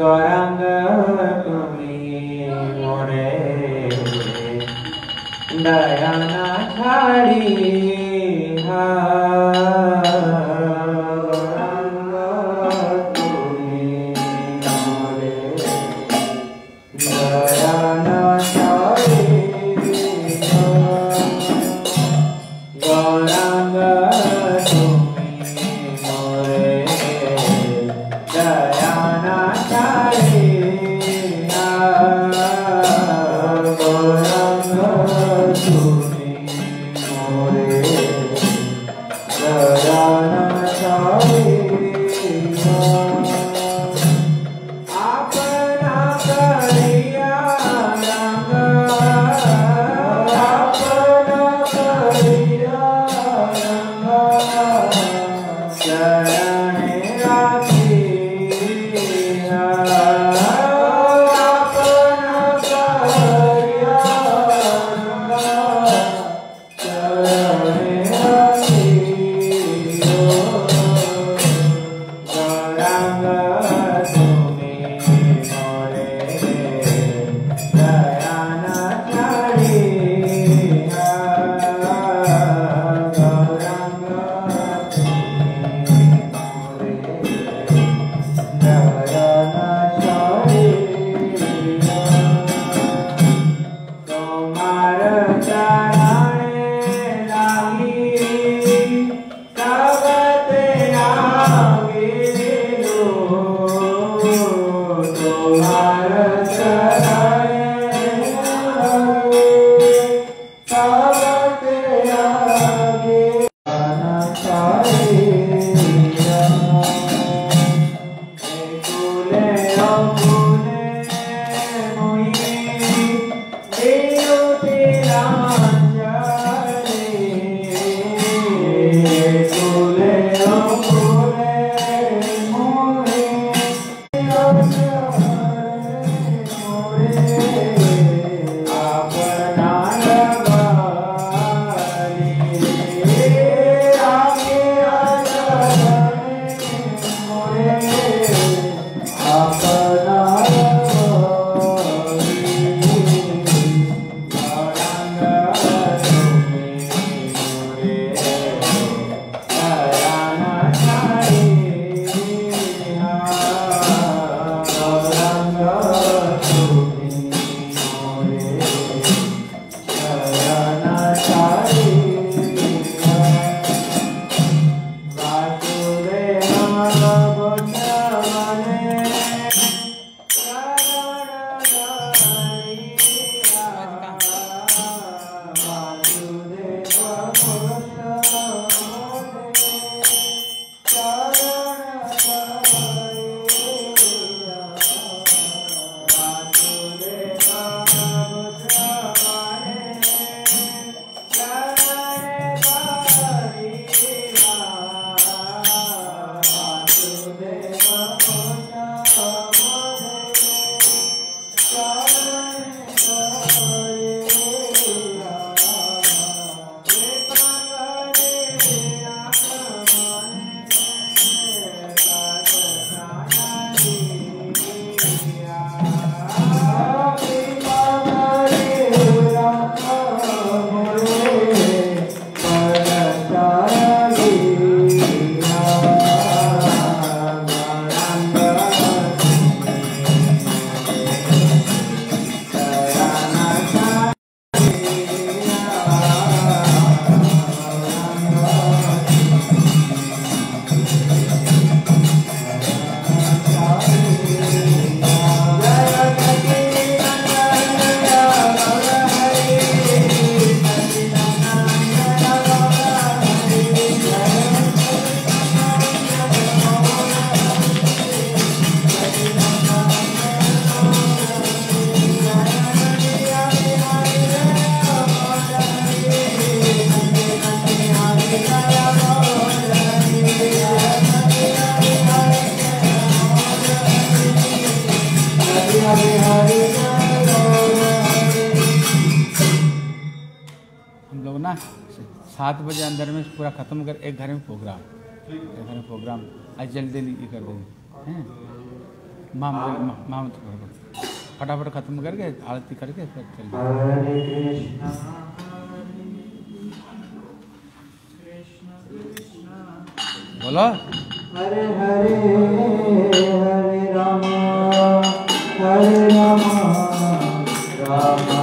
गौरंग तुम्हें मोरे दया छाड़ी हाँ Oh. आज जल्दी ये कर देंगे। हैं? माँ माँ फटाफट खत्म करके आरती करके फिर चल। बोलो। हरे हरे हरे राम हरे राम राम।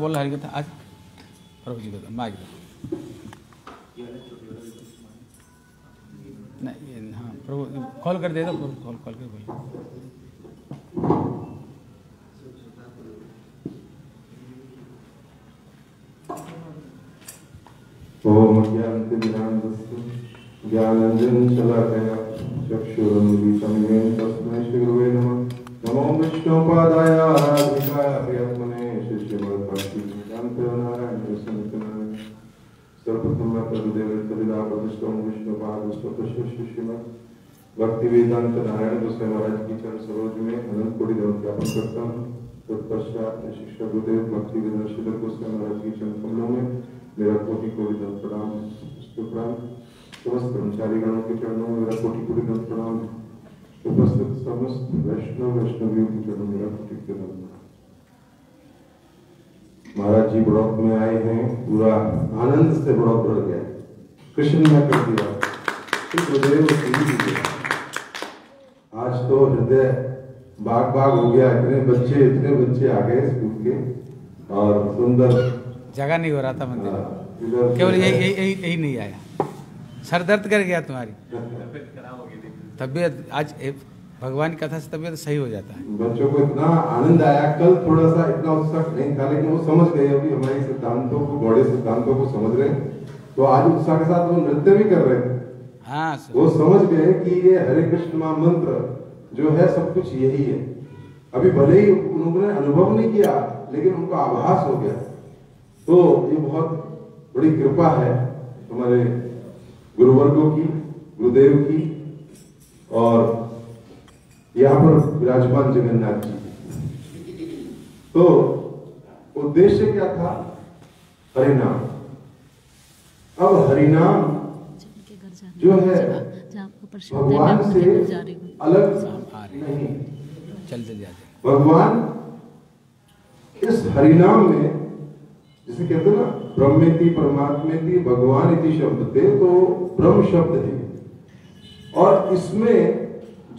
बोल हरि कथा आज प्रभु जी का माइक दो नहीं हाँ प्रभु, कॉल कर दे दो, प्रभु, कॉल कॉल कर बोलो। ओम ज्ञानतिमिरान्धस्य ज्ञानञ्जनशलाकया चक्षुरुन्मिलितं येन तस्मै श्रीगुरुवे नमः। नमो विष्णुपादाय आराधिकाय प्रियत्मने भक्ति वेदांत नारायण गोसाई महाराज की चरण सरोज में अनंत कोटि दंड ज्ञापन करता हूँ तत्पश्चात मैं शिक्षा गुरुदेव भक्ति वेदांत श्रीधर गोसाई महाराज की चरण कमलों में मेरा कोटि कोटि दंड प्रणाम प्रणाम समस्त ब्रह्मचारी गणों के चरणों में मेरा कोटि कोटि दंड प्रणाम उपस्थित समस्त वैष्णव वैष्णवियों के चरणों मेरा कोटि प्रणाम महाराज जी ब्लॉक में आए हैं पूरा आनंद से ब्लॉक भर गया। कृष्ण ने कर दिया। आज तो हृदय बाग बाग हो गया इतने बच्चे इतने बच्चे आ गए स्कूल के और सुंदर। जगह नहीं हो रहा था मंदिर। हाँ, केवल यही यही यही नहीं आया। सर दर्द कर गया तुम्हारी। तबीयत आज भगवान की कथा से तबीयत सही हो जाता है। बच्चों को इतना आनंद आया कल थोड़ा सा इतना उत्साह नहीं था लेकिन वो समझ गए अभी हमारे सिद्धांतों को बड़े सिद्धांतों को समझ रहे हैं। तो आज उत्साह के साथ वो नृत्य भी कर रहे हाँ। वो समझ गए कि ये हरे कृष्ण महामंत्र जो है सब कुछ यही है। अभी भले ही उन्होंने अनुभव नहीं किया लेकिन उनको आभास हो गया। तो ये बहुत बड़ी कृपा है हमारे गुरुवर्गों की गुरुदेव की और यहाँ पर विराजमान जगन्नाथ जी। तो उद्देश्य क्या था? हरिनाम। अब हरिनाम जो है, भगवान से अलग नहीं। चलते जाते भगवान इस हरिनाम में, जिसे कहते हैं ना, ब्रह्मेति, परमात्मेति, भगवान इति शब्द थे तो ब्रह्म शब्द है। और इसमें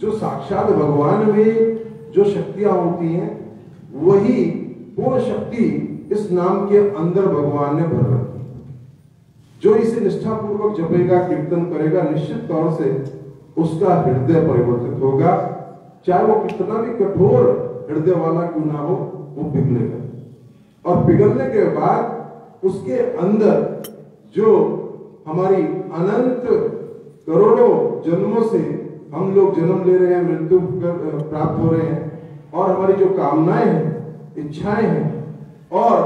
जो साक्षात भगवान में जो शक्तियाँ होती हैं, वही पूर्ण शक्ति इस नाम के अंदर भगवान ने भर रखी। जो इसे निष्ठापूर्वक जपेगा, कीर्तन करेगा, निश्चित तौर से उसका हृदय परिवर्तित होगा। चाहे वो कितना भी कठोर हृदय वाला क्यों ना हो, वो पिघलेगा। और पिघलने के बाद उसके अंदर जो हमारी अनंत करोड़ों जन्मों से हम लोग जन्म ले रहे हैं मृत्यु प्राप्त हो रहे हैं और हमारी जो कामनाएँ हैं इच्छाएँ हैं और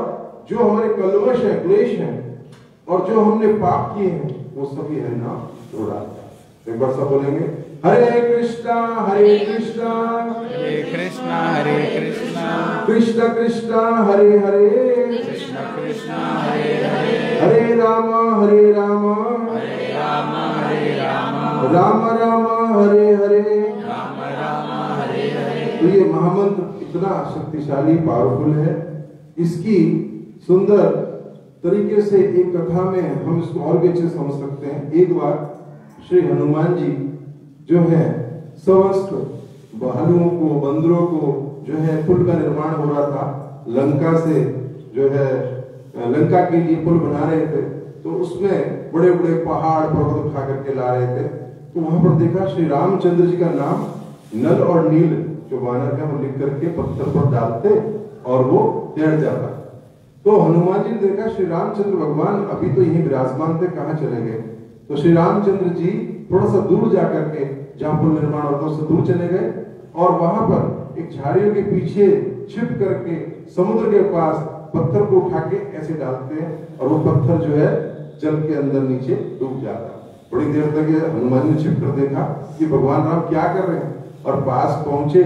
जो हमारे कलवश है क्लेश है और जो हमने पाप किए हैं वो सभी है ना उड़ा एक बार सब बोलेंगे हरे कृष्णा हरे कृष्णा हरे कृष्णा हरे कृष्णा कृष्ण कृष्ण हरे हरे कृष्ण कृष्ण हरे हरे हरे राम हरे राम हरे राम हरे राम राम तो ये महामंत्र इतना शक्तिशाली पावरफुल है। इसकी सुंदर तरीके से एक कथा में हम इसको और भी अच्छे समझ सकते हैं। एक बार श्री हनुमान जी जो है, समस्त भालुओं को, बंदरों को जो है, पुल का निर्माण हो रहा था, लंका से जो है, लंका के लिए पुल बना रहे थे तो उसमें बड़े बड़े पहाड़ पर्वत उठा करके ला रहे थे। तो वहाँ पर देखा श्री रामचंद्र जी का नाम नल और नील। जो वानर है वो लिख करके पत्थर पर डालते और वो तैर जाता। तो हनुमान जी ने देखा, श्री रामचंद्र भगवान अभी तो यही विराजमान थे, कहाँ चले गए? तो श्री रामचंद्र जी थोड़ा सा दूर जा करके, जहाँ पुल निर्माण होता उससे दूर चले गए और वहाँ पर एक झाड़ियों के पीछे छिप करके समुद्र के पास पत्थर को उठा के ऐसे डालते हैं और वो पत्थर जो है जल के अंदर नीचे डूब जाता। बड़ी देर तक हनुमान ने छिप कर देखा कि भगवान राम क्या कर रहे हैं। और पास पहुँचे,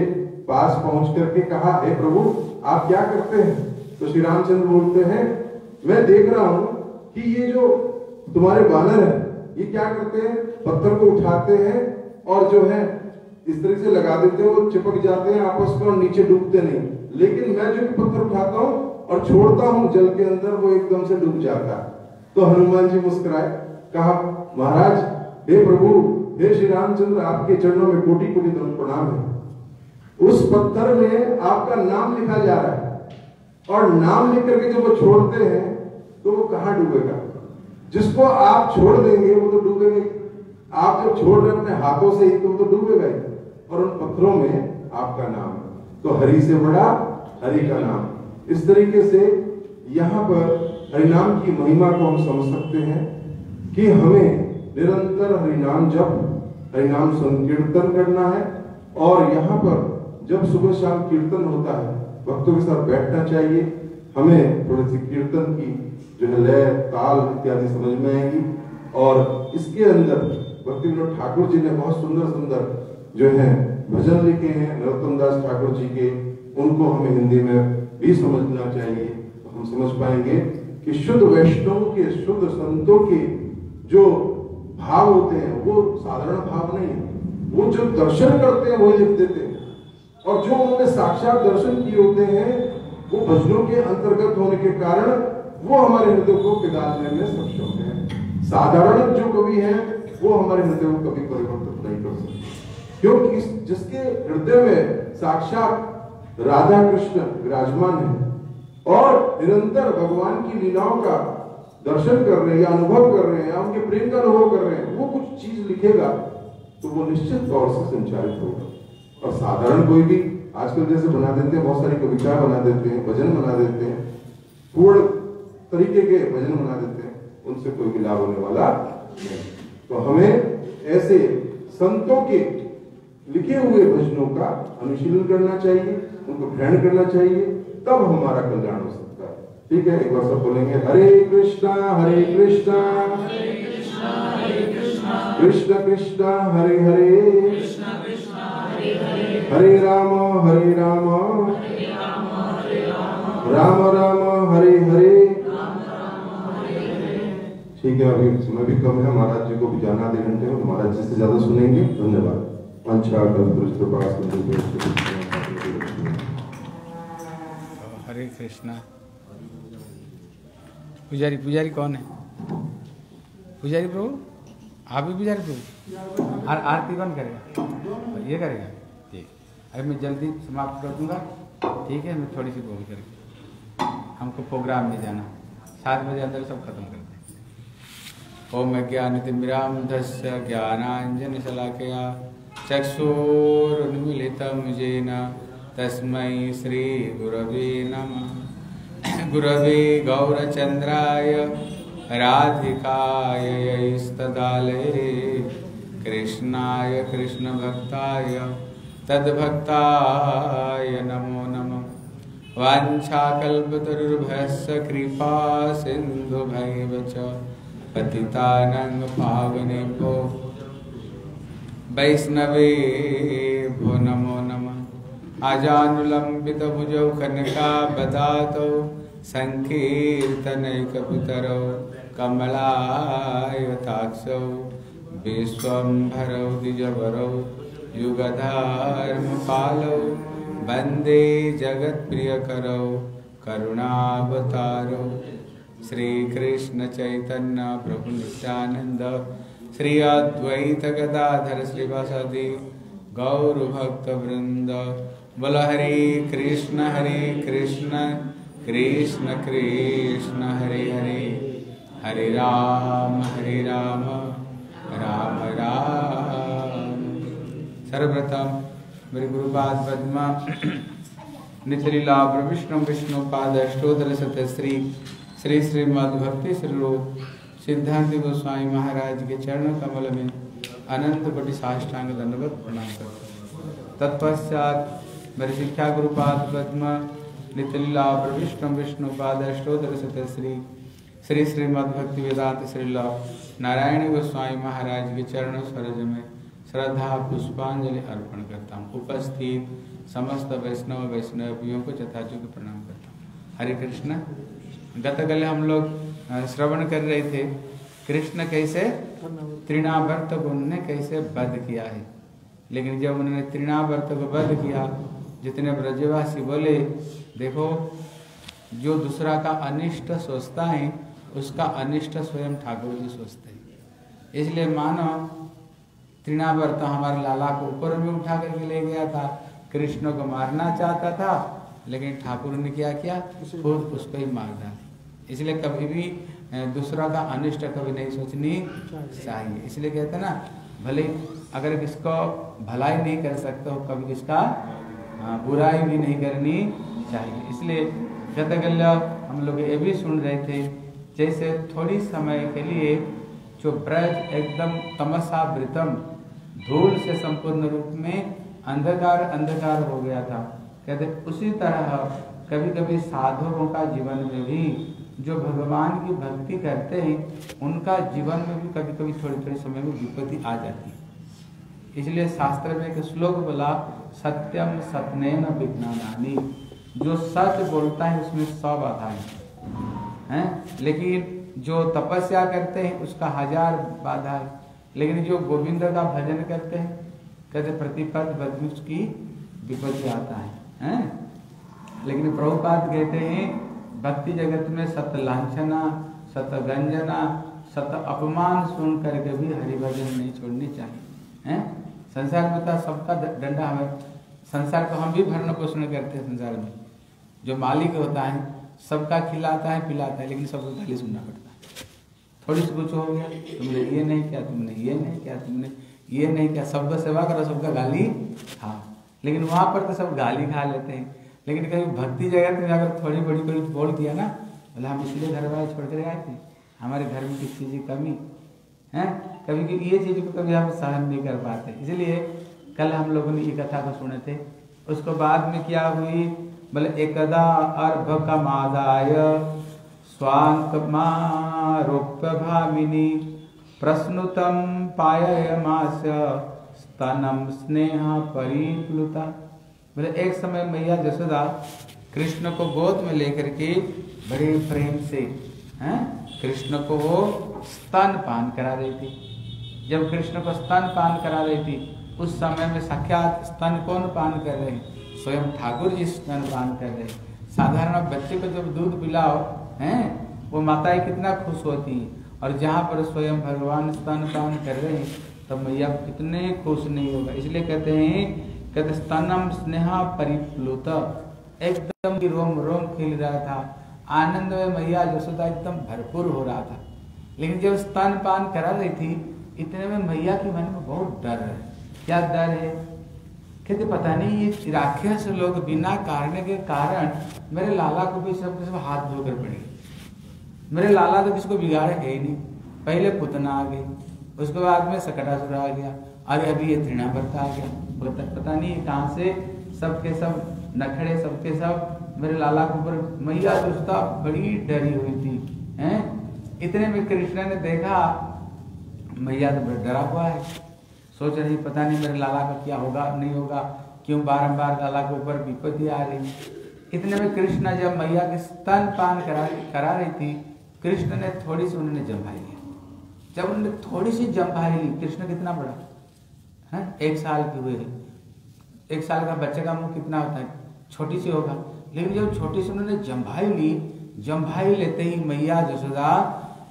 पास पहुँच करके कहा, हे प्रभु, आप क्या करते हैं? तो श्री रामचंद्र बोलते हैं, मैं देख रहा हूँ कि ये जो तुम्हारे बानर है, ये क्या करते हैं? पत्थर को उठाते हैं और जो है, इस तरह से लगा देते हैं वो चिपक जाते हैं आपस में और नीचे डूबते नहीं। लेकिन मैं जो पत्थर उठाता हूँ और छोड़ता हूँ जल के अंदर, वो एकदम से डूब जाता है। तो हनुमान जी मुस्कुराए, कहा, महाराज, हे प्रभु हे श्री रामचंद्र, आपके चरणों में कोटि कोटि प्रणाम है। उस पत्थर में आपका नाम लिखा जा रहा है। और नाम लिख करके जब वो छोड़ते हैं तो वो कहाँ डूबेगा? जिसको आप छोड़ देंगे, वो तो डूबेगा। आप जब छोड़ रहे अपने हाथों से ही तो वो तो डूबेगा ही। और उन पत्थरों में आपका नाम तो हरि से बड़ा, हरि का नाम। इस तरीके से यहाँ पर हरिनाम की महिमा को हम समझ सकते हैं कि हमें निरंतर हरिनाम जप, हरिनाम संकीर्तन करना है। और यहाँ पर जब सुबह शाम कीर्तन होता है, भक्तों के साथ बैठना चाहिए। हमें थोड़ी सी कीर्तन की जो है लय, ताल इत्यादि समझ में आएगी। और इसके अंदर भक्ति विनोद ठाकुर जी ने बहुत सुंदर सुंदर जो है भजन लिखे हैं। नरोत्तम दास ठाकुर जी के, उनको हमें हिंदी में भी समझना चाहिए। तो हम समझ पाएँगे कि शुद्ध वैष्णव के, शुद्ध संतों के जो भाव होते हैं, वो साधारण भाव नहीं वो जो दर्शन करते हैं, वही लिख देते हैं। और जो उन्होंने साक्षात दर्शन किए होते हैं, वो भजनों के अंतर्गत होने के कारण वो हमारे हृदय को पिघालने में सक्षम है। साधारण जो कवि हैं, वो हमारे हृदय को कभी परिवर्तित नहीं कर सकते। क्योंकि जिसके हृदय में साक्षात राधा कृष्ण विराजमान है और निरंतर भगवान की लीलाओं का दर्शन कर रहे हैं या अनुभव कर रहे हैं या उनके प्रेम का अनुभव कर रहे हैं, वो कुछ चीज़ लिखेगा तो वो निश्चित तौर से संचालित होगा। और साधारण कोई भी आजकल जैसे बना देते हैं, बहुत सारी कविता बना देते हैं, भजन बना देते हैं, पूर्ण तरीके के भजन बना देते हैं, उनसे कोई भी लाभ होने वाला नहीं। तो हमें ऐसे संतों के लिखे हुए भजनों का अनुशीलन करना चाहिए, उनको ग्रहण करना चाहिए, तब हमारा कल्याण हो सकता है। ठीक है, एक बार सब बोलेंगे, हरे कृष्णा हरे कृष्णा, कृष्ण कृष्ण, हरे हरे हरे राम हरे राम राम राम, हरे हरे। ठीक है, अभी समय भी कम है, महाराज जी को भी जाना आधे घंटे में महाराज जी से ज़्यादा सुनेंगे। धन्यवाद। हरे कृष्णा। पुजारी पुजारी कौन है? पुजारी प्रभु? आप भी पुजारी प्रभु? आर, आरती कौन करेगा? ये करेगा। ठीक। अभी मैं जल्दी समाप्त कर दूँगा, ठीक है, मैं थोड़ी सी बोल करके हमको प्रोग्राम में जाना। सात बजे अंदर सब खत्म कर दें ओम ज्ञानतिमिरान्धस्य ज्ञानाञ्जनशलाकया चक्षुरुन्मिलितं येन तस्मै श्रीगुरवे नमः। गुरवे गौरचन्द्राय राधिकाय यैस्तदालये कृष्णाय कृष्णभक्ताय, तद्भक्ताय नमो नमः। वाञ्छाकल्पतरुर्भस्य कृपा सिन्धुभैव च पावनेभ्यो। वैष्णवे भो नमो नमः। आजानुलंबित भुजौ संकीर्तनैकपितरौ कमलायताक्षौ, विश्वम्भरौ, द्विजवरौ, युगधर्मपालौ, वंदे जगत्प्रियकरौ, करुणावतारौ। श्री चैतन्य प्रभु नित्यानंद श्री अद्वैत गदाधर श्रीवासादि गौर बोल हरे कृष्ण हरे कृष्ण। कृष्ण कृष्ण हरे हरे हरे राम हरे राम राम राम। सर्वप्रथम मेरे गुरुपाद पद्मा निचलीला विष्णु विष्णु पाद, अष्टोदर सत्य श्री श्री श्रीमद स्वरूप सिद्धांत गोस्वामी महाराज के चरण कमल में अनंत कोटि साष्टांग दंडवत प्रणाम करते तत्पश्चात मेरे शिक्षा गुरुपाद पद्म नितलीला विष्णु विष्णु पाद अष्टोदर सत्य श्री श्री श्रीमद भक्ति वेदांत श्रीला नारायण गोस्वामी महाराज के चरण स्वरज में श्रद्धा पुष्पांजलि अर्पण करता हूँ उपस्थित समस्त वैष्णव वैष्णवियों को यथाचुक प्रणाम करता हूँ हरे कृष्ण। गत कल हम लोग श्रवण कर रहे थे, कृष्ण कैसे तृणावर्त को उन्होंने कैसे वध किया है। लेकिन जब उन्होंने तृणावर्त को वध किया, जितने ब्रजवासी बोले देखो, जो दूसरा का अनिष्ट सोचता है, उसका अनिष्ट स्वयं ठाकुर जी सोचते हैं। इसलिए मानो तृणावर्त हमारे लाला को ऊपर में उठा करके ले गया था, कृष्ण को मारना चाहता था, लेकिन ठाकुर ने क्या किया? खुद उसको ही मार डाला। इसलिए कभी भी दूसरा का अनिष्ट कभी नहीं सोचनी चाहिए। इसलिए कहते ना, भले अगर किसको भलाई नहीं कर सकते हो, कभी किसका बुराई भी नहीं करनी चाहिए। इसलिए गतगल्य हम लोग ये भी सुन रहे थे, जैसे थोड़ी समय के लिए जो ब्रज एकदम तमसावृतम, धूल से संपूर्ण रूप में अंधकार अंधकार हो गया था। कहते उसी तरह कभी कभी साधुओं का जीवन में भी जो भगवान की भक्ति करते हैं, उनका जीवन में भी कभी कभी थोड़ी थोड़ी समय में विपत्ति आ जाती है। इसलिए शास्त्र में एक श्लोक बोला, सत्यम सत्यन विज्ञानी जो सच बोलता है, उसमें सौ बाधाएँ हैं। लेकिन जो तपस्या करते हैं, उसका हज़ार बाधा है। लेकिन जो गोविंद का भजन करते हैं, कहते प्रतिपद बदमुष की विपत्ति आता है। हैं? लेकिन प्रभुपाद कहते हैं, भक्ति जगत में सत लांछना, सत गंजना सत अपमान सुन करके भी हरिभजन नहीं छोड़नी चाहिए। हैं? संसार में तो सबका डंडा हमें, संसार को हम भी भरण पोषण करते हैं संसार में। जो मालिक होता है, सबका खिलाता है, पिलाता है, लेकिन सबको गाली सुनना पड़ता है। थोड़ी सी कुछ हो गया, तुमने ये नहीं किया, तुमने ये नहीं किया, तुमने ये नहीं किया, सबका सेवा करो, सबका गाली हाँ। लेकिन वहाँ पर तो सब गाली खा लेते हैं। लेकिन कभी भक्ति जगह में अगर थोड़ी बड़ी कोई बोल दिया ना, बोले, हम इसलिए घर वाले छोड़ कर आए थे। हमारे घर में किसी चीज़ की कमी, है? कभी कभी ये चीज़ को कभी हम सहन नहीं कर पाते। इसलिए कल हम लोगों ने ये कथा को सुने थे। उसको बाद में क्या हुई? बोले, एकदा अर्भ का मादाय मारोप्य भामिनी प्रश्नुतम पायमास स्तनम स्नेह परिप्लुता। बोले, एक समय मैया जसोदा कृष्ण को गोद में लेकर के बड़े प्रेम से, हैं, कृष्ण को वो स्तन पान करा थी जब कृष्ण को स्तन पान करा रही थी, उस समय में साक्षात स्तन कौन पान कर रहे हैं? स्वयं ठाकुर जी स्तन पान कर रहे हैं। साधारण बच्चे को जब दूध पिलाओ, हैं, वो माताएँ कितना खुश होती हैं। और जहाँ पर स्वयं भगवान स्तन पान कर रहे हैं, तब मैया कितने खुश नहीं होगा। इसलिए कहते हैं कहते स्तनम स्नेहा परिप्लुत। एकदम की रोम रोम खिल रहा था। आनंद में मैया यशोदा एकदम भरपूर हो रहा था। लेकिन जब स्तन पान करा रही थी इतने में मैया के मन में बहुत डर है। क्या डर है? कहते पता नहीं ये राक्षस लोग बिना कारण के कारण मेरे लाला को भी सब सब हाथ धोकर पड़े। मेरे लाला तो किसको बिगाड़े ही नहीं। पहले पुतना आ गई उसके बाद में सकटासुर आ गया अरे अभी ये तृणावर्त आ गया। पता, नहीं कहाँ से सबके सब नखड़े सबके सब मेरे लाला के ऊपर। मैया दुष्टा बड़ी डरी हुई थी हैं? इतने में कृष्णा ने देखा मैया तो डरा हुआ है। सोच रही पता नहीं मेरे लाला का क्या होगा, नहीं होगा, क्यों बारंबार लाला के ऊपर विपत्ति आ रही इतने में कृष्ण जब मैया के स्तन पान करा करा रही थी, कृष्ण ने थोड़ी सी उन्होंने जम्भाई ली जब उन्होंने थोड़ी सी जम्भाई ली कृष्ण कितना बड़ा? है? एक साल के हुए एक साल का बच्चे का मुँह कितना होता है? छोटी सी होगा। लेकिन जब छोटी सी उन्होंने जम्भाई ली जम्भाई लेते ही मैया, जसोदा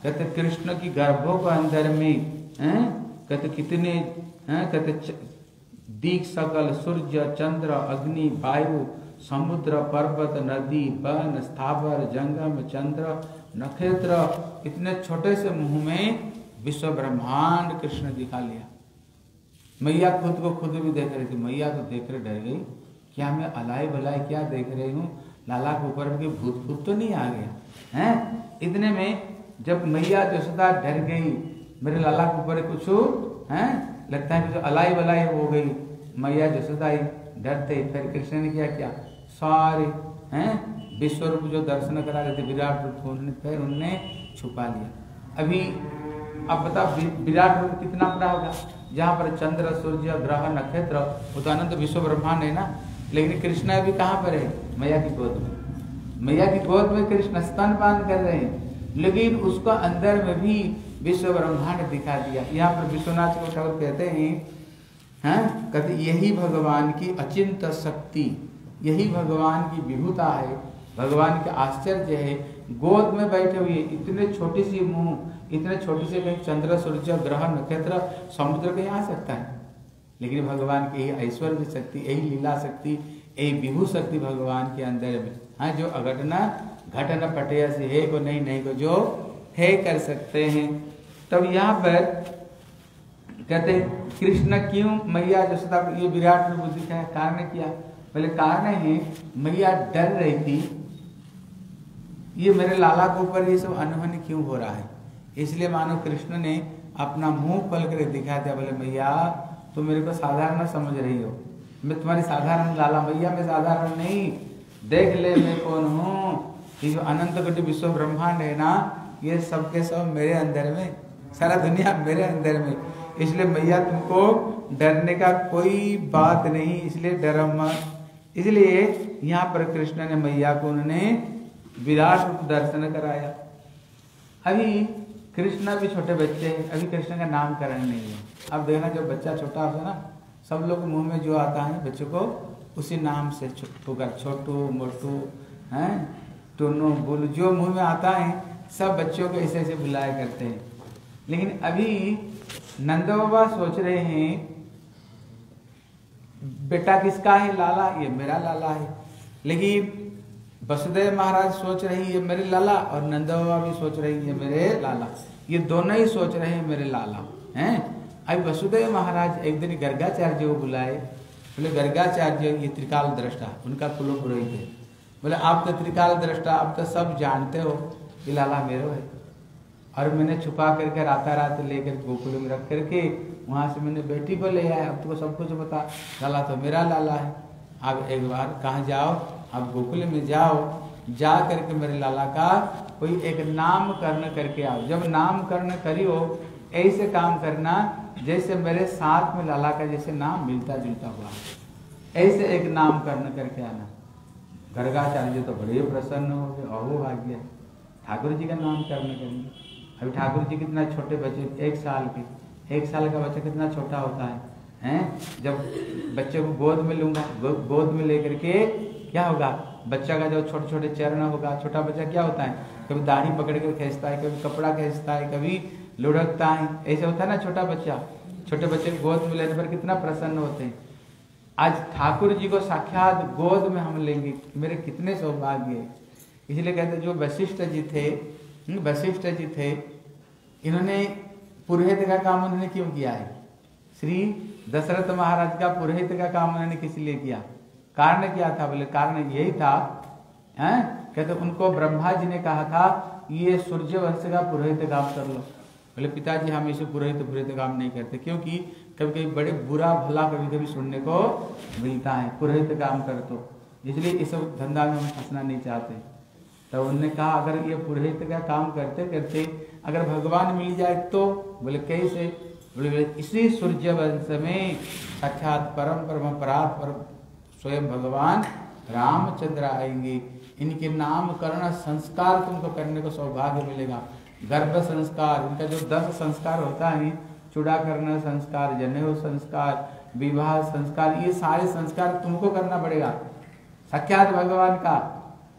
कहते, कृष्ण की गर्भों के अंदर में हैं? कहते कितने, हैं? कहते दीक सकल सूर्य, चंद्र, अग्नि, वायु, समुद्र, पर्वत, नदी वन स्थावर, जंगम, चंद्र, नक्षत्र। इतने छोटे से मुँह में विश्व ब्रह्मांड कृष्ण दिखा लिया। मैया खुद को खुद भी देख रही थी। मैया तो देख रहे, डर गई। क्या मैं अलाई भलाई क्या देख रही हूँ? लाला के ऊपर के भूत भूत तो नहीं आ गया, हैं? इतने में जब मैया जसोदा डर गई मेरे लाला के ऊपर कुछ है लगता है कि अलाई बलाई हो गई। मैया जसोदा डरते फिर कृष्ण ने क्या किया? सारे, हैं? विश्व रूप जो दर्शन करा रहे थे, विराट रूप को उन्होंने, फिर उनने छुपा लिया। अभी अब बता विराट रूप कितना बड़ा होगा? जहाँ पर चंद्र, सूर्य, ग्रह, नक्षत्र, वो तो अनंत विश्व ब्रह्मांड है ना? लेकिन कृष्ण अभी कहाँ पर है? मैया की गोद में। मैया की गोद में कृष्ण स्तन पान कर रहे हैं। लेकिन उसका अंदर में भी विश्व ब्रह्मांड दिखा दिया। यहाँ पर विश्वनाथ को ठाकुर कहते हैं हैं? कहते, यही भगवान की अचिंत शक्ति, यही भगवान की विभुता है, भगवान के आश्चर्य है। गोद में बैठे हुए, इतने छोटी सी मुँह, इतने छोटी से कहीं चंद्र, सूर्य, ग्रह, नक्षत्र, समुद्र कहीं आ सकता है? लेकिन भगवान की यही ऐश्वर्य शक्ति, यही लीला शक्ति, यही विभू शक्ति भगवान के अंदर में हाँ जो अघटना, घटना पटया से है, को नहीं नहीं को जो है कर सकते हैं। तब यहाँ पर कहते हैं, कृष्ण क्यों मैया जसोदा को ये विराट रूप दिखाया कारण क्या? पहले कारण है, मैया डर रही थी। ये मेरे लाला के ऊपर ये सब अनहोनी क्यों हो रहा है? इसलिए मानो कृष्ण ने अपना मुँह खोल कर दिखा दिया, बोले, मैया, तुम मेरे को साधारण समझ रही हो। मैं तुम्हारी साधारण लाला, मैया, मैं साधारण नहीं। देख ले मैं कौन हूँ? ये जो अनंत कोटि विश्व ब्रह्मांड है ना ये सब के सब मेरे अंदर में, सारा दुनिया मेरे अंदर में। इसलिए मैया तुमको डरने का कोई बात नहीं, इसलिए डर मत। इसलिए यहाँ पर कृष्ण ने मैया को उन्होंने विराट रूप दर्शन कराया। अभी कृष्णा भी छोटे बच्चे हैं, अभी कृष्ण का नामकरण नहीं है। अब देखना, जब बच्चा छोटा होता है ना, सब लोग मुँह में जो आता है बच्चों को, उसी नाम से पुकार छोटू, मोटू, हैं टोनू बुल, जो मुँह में आता है सब बच्चों को ऐसे ऐसे बुलाया करते हैं। लेकिन अभी नंद बाबा सोच रहे हैं, बेटा किसका है? लाला ये मेरा लाला है। लेकिन वसुदेव महाराज सोच रही है मेरे लाला, और नंद बाबा भी सोच रही है मेरे लाला। ये दोनों ही सोच रहे हैं, मेरे लाला। हैं? अभी वसुदेव महाराज एक दिन गर्गाचार्य को बुलाए। बोले, गर्गाचार्य, ये त्रिकाल दृष्टा। उनका कुल है बोले, आप तो त्रिकाल दृष्टा, आप तो सब जानते हो। कि लाला मेरो है। और मैंने छुपा करके राता रात लेकर गोकुल में रख करके वहाँ से मैंने बेटी को ले आया। अब तुमको सब कुछ बता, लाला तो मेरा लाला है। अब एक बार कहाँ जाओ? अब गोकुल में जाओ। जा करके मेरे लाला का कोई एक नामकरण करके आओ। जब नामकरण करियो, ऐसे काम करना जैसे मेरे साथ में लाला का जैसे नाम मिलता जुलता हुआ ऐसे एक नामकरण करके आना। गर्गाचार्य तो बड़े प्रसन्न हो गए। अहो भाग्य ठाकुर जी का नामकरण करेंगे अभी ठाकुर जी कितना छोटे बच्चे, एक साल के, एक साल का बच्चा कितना छोटा होता है, हैं? जब बच्चे को गोद में लूँगा गोद में लेकर के क्या होगा? बच्चा का जो छोटे छोटे चरण होगा, छोटा बच्चा क्या होता है? कभी दाढ़ी पकड़ कर खींचता है, कभी कपड़ा खींचता है, कभी लुढ़कता है, ऐसे होता है ना छोटा बच्चा? छोटे बच्चे को गोद में लेने पर कितना प्रसन्न होते हैं। आज ठाकुर जी को साक्षात गोद में हम लेंगे। मेरे कितने सौभाग्य है। इसलिए कहते जो वशिष्ठ जी थे वशिष्ठ जी थे, इन्होंने पुरोहित का काम उन्होंने क्यों किया है? श्री दशरथ महाराज का पुरोहित का काम उन्होंने किस लिए किया? कारण क्या था? बोले, कारण यही था, हैं? कहते, उनको ब्रह्मा जी ने कहा था, ये सूर्य वंश का पुरोहित काम कर लो। बोले, पिताजी, हम इसे पुरोहित पुरोहित काम नहीं करते, क्योंकि कभी कभी बड़े बुरा भला कभी कभी सुनने को मिलता है। पुरोहित काम कर तो इसलिए इस धंधा में हम फंसना नहीं चाहते। तो उन्होंने कहा, अगर ये पुरोहित का काम करते करते अगर भगवान मिल जाए तो? बोले कैसे बोले बोले, इसी सूर्य वंश में साक्षात परम परम परात परम स्वयं भगवान रामचंद्र आएँगे। इनके नामकरण संस्कार तुमको करने को सौभाग्य मिलेगा। गर्भ संस्कार, इनका जो दस संस्कार होता है चुड़ा करना संस्कार, जनेऊ संस्कार, विवाह संस्कार, ये सारे संस्कार तुमको करना पड़ेगा। साक्षात भगवान का,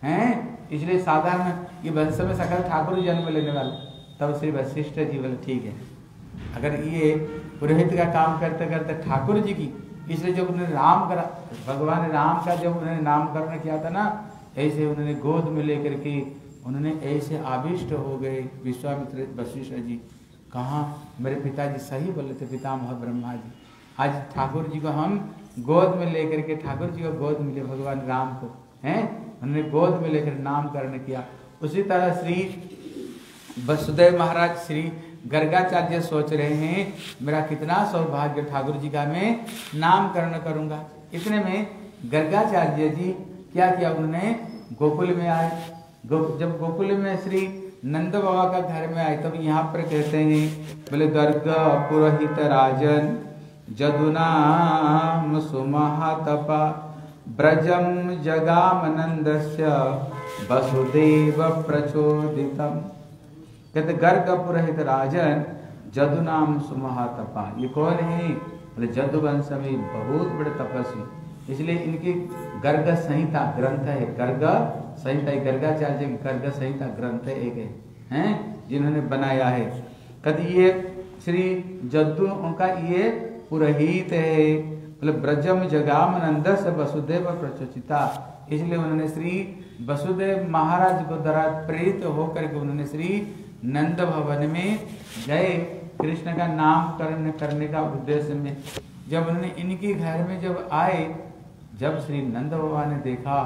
हैं? इसलिए साधारण ये वंश में सकल ठाकुर जन्म लेने वाले, तब श्री वशिष्ठ जी बोले ठीक है। अगर ये पुरोहित का काम करते करते ठाकुर जी की, इसलिए जब उन्होंने राम करा, भगवान राम का जब उन्होंने नामकरण किया था ना, ऐसे उन्होंने गोद में लेकर के उन्होंने ऐसे आविष्ट हो गए विश्वामित्र वशिष्ठ जी। कहाँ? मेरे पिताजी सही बोले थे, पितामह ब्रह्मा जी। आज ठाकुर जी को हम गोद में लेकर के, ठाकुर जी को गोद मिले भगवान राम को, हैं? उन्होंने गोद में लेकर नामकरण किया। उसी तरह श्री वसुदेव महाराज श्री गर्गाचार्य सोच रहे हैं मेरा कितना सौभाग्य ठाकुर जी का मैं नामकरण करूँगा। इतने में गर्गाचार्य जी क्या किया उन्होंने? गोकुल में आए। गो, जब गोकुल में श्री नंद बाबा का घर में आए तब यहाँ पर कहते हैं बोले गर्ग पुरोहित राजन जदुनाम सुमहातपा ब्रजम जगामनंदस्य वसुदेव प्रचोदितम। कहते गर्ग पुरोहित राजन जदु नाम सुमहातपा। ये कौन है? बोले जदु वंश में बहुत बड़े तपस्वी। इसलिए इनकी गर्ग संहिता ग्रंथ है। गर्ग संहिता गर्गाचार्य की गर्ग संहिता ग्रंथ एक है, हैं? जिन्होंने बनाया है। कभी ये श्री जद्दू, उनका ये पुरोहित है। बोले ब्रजम जगाम से वसुदेव प्रचोचिता। इसलिए उन्होंने श्री वसुदेव महाराज को द्वारा प्रेरित होकर के उन्होंने श्री नंद भवन में गए कृष्ण का नामकरण करने का उद्देश्य में जब उन्होंने इनके घर में जब आए, जब श्री नंद बाबा ने देखा,